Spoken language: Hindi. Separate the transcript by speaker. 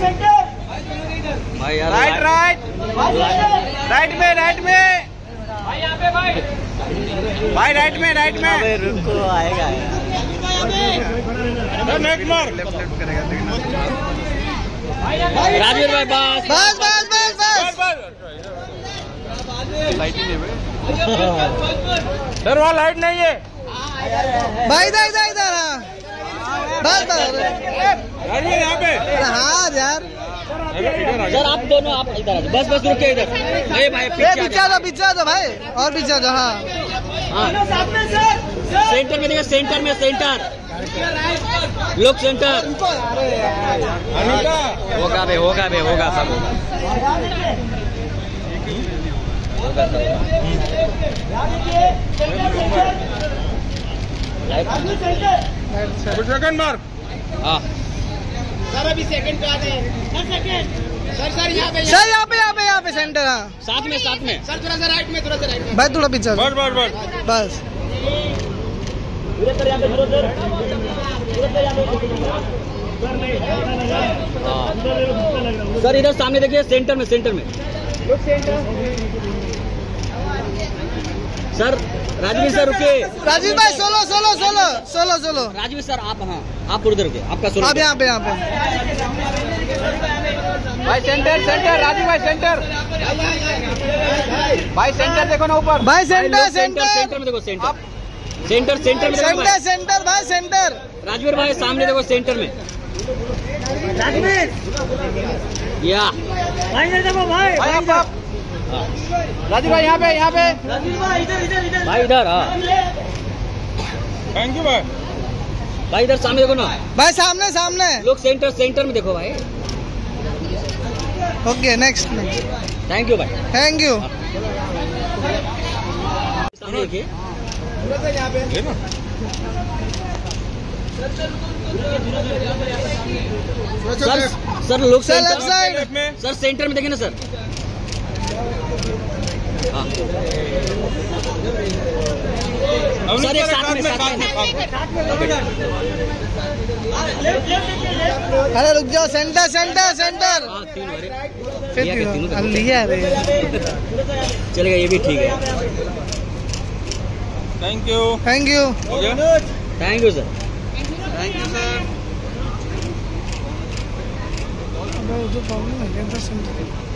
Speaker 1: भाई यार
Speaker 2: राइट राइट राइट में राइट में. भाई यहाँ पे भाई. भाई राइट में राइट में.
Speaker 1: अबे रुको आएगा
Speaker 2: नेक्स्ट मार. लेफ़्ट लेफ़्ट करेगा
Speaker 1: राजवीर भाई बस.
Speaker 3: बस बस बस बस.
Speaker 2: लाइट ही नहीं सर वहाँ लाइट नहीं है.
Speaker 3: भाई इधर इधर इधर. हाँ बस अरे हाँ यार
Speaker 1: आप दोनों आप इधर आ बस बस रुके इधर नहीं भाई पीछे
Speaker 3: आ पीछे आ भाई और पीछे आ हाँ
Speaker 1: सेंटर में देखिए सेंटर में सेंटर लोग सेंटर होगा बे होगा बे होगा सब होगा सब
Speaker 2: सेकंड मार।
Speaker 1: हाँ।
Speaker 4: सर अभी सेकंड पे आ गए। सर सेकंड सर सर यहाँ पे
Speaker 3: सर यहाँ पे यहाँ पे यहाँ पे सेंटर हाँ।
Speaker 1: साथ में साथ में।
Speaker 4: सर थोड़ा सा राइट में थोड़ा सा राइट में।
Speaker 3: भाई थोड़ा पीछे।
Speaker 2: बस बस बस
Speaker 3: बस।
Speaker 1: हाँ। सर इधर सामने देखिए सेंटर में सेंटर में। सर राजवीर सर रुके
Speaker 3: राजीव भाई solo solo solo solo solo.
Speaker 1: Rajveer sir आप हाँ आप उधर रुकिए आपका सोलो
Speaker 3: आप यहाँ पे यहाँ पे।
Speaker 2: भाई सेंटर सेंटर राजू भाई सेंटर भाई सेंटर देखो ना ऊपर।
Speaker 3: भाई सेंटर
Speaker 1: सेंटर
Speaker 3: सेंटर
Speaker 1: में देखो सेंटर सेंटर सेंटर में
Speaker 3: सेंटर सेंटर भाई। सेंटर
Speaker 1: राजवीर भाई सामने देखो सेंटर में। राजवीर। या।
Speaker 2: भाई आप आप राजू भाई यहाँ पे यहाँ पे।
Speaker 1: भाई इधर हाँ
Speaker 2: थैंक यू भाई
Speaker 1: भाई इधर सामने देखो ना।
Speaker 3: भाई सामने सामने।
Speaker 1: लोग सेंटर सेंटर में देखो भाई।
Speaker 3: Okay next next
Speaker 1: thank you भाई
Speaker 3: थैंक यू
Speaker 1: सामने देखिए। सर सर लोग
Speaker 3: सर लेफ़्ट
Speaker 1: सेंटर
Speaker 2: में
Speaker 1: सर सेंटर में देखिए ना सर सर एक साथ में साथ में।
Speaker 3: अरे रुक जाओ सेंटर सेंटर सेंटर।
Speaker 1: हाँ
Speaker 3: फिर
Speaker 1: लिया चलेगा ये भी ठीक है।
Speaker 2: Thank you
Speaker 3: thank you
Speaker 1: thank you sir
Speaker 2: thank you sir
Speaker 3: जो प्रॉब्लम है सेंटर